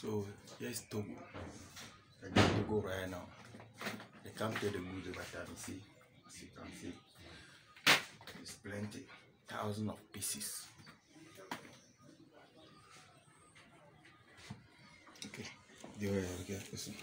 So Here's Togo. I got Togo right now. They come to the good vitamin C. As you can see, there's plenty, thousands of pieces. Okay, the oil, okay, listen.